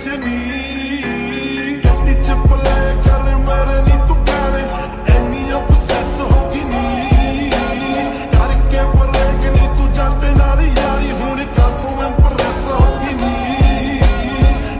to me.